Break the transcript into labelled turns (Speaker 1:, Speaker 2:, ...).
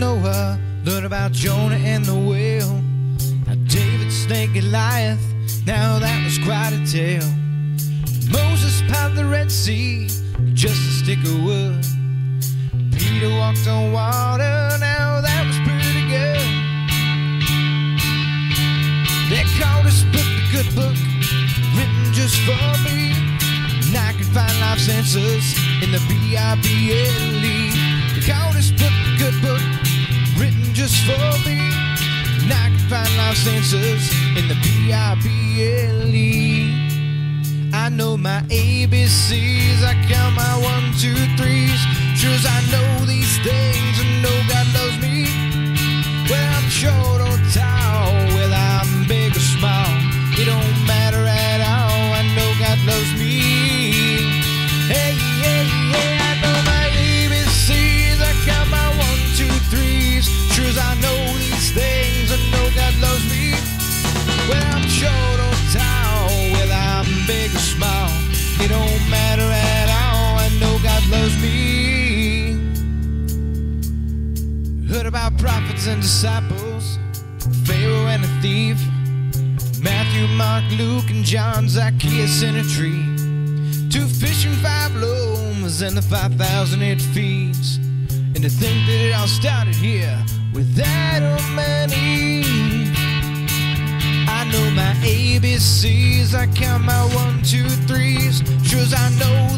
Speaker 1: Noah, learn about Jonah and the whale. How David snake Goliath, now that was quite a tale. Moses parted the Red Sea, just a stick of wood. Peter walked on water, now that was pretty good. They called this book the good book, written just for me. And I can find life's answers in the B-I-B-L-E. For me. I can find life's answers in the B-I-B-L-E. I know my ABCs, I count my one, two, threes. Sure as I know these things and know God it don't matter at all. I know God loves me. Heard about prophets and disciples, Pharaoh and a thief, Matthew, Mark, Luke, and John, Zacchaeus in a tree. Two fish and five loaves, and the five thousand it feeds. And to think that it all started here with Adam and Eve. ABCs, I count my one, two, threes. Sure as I know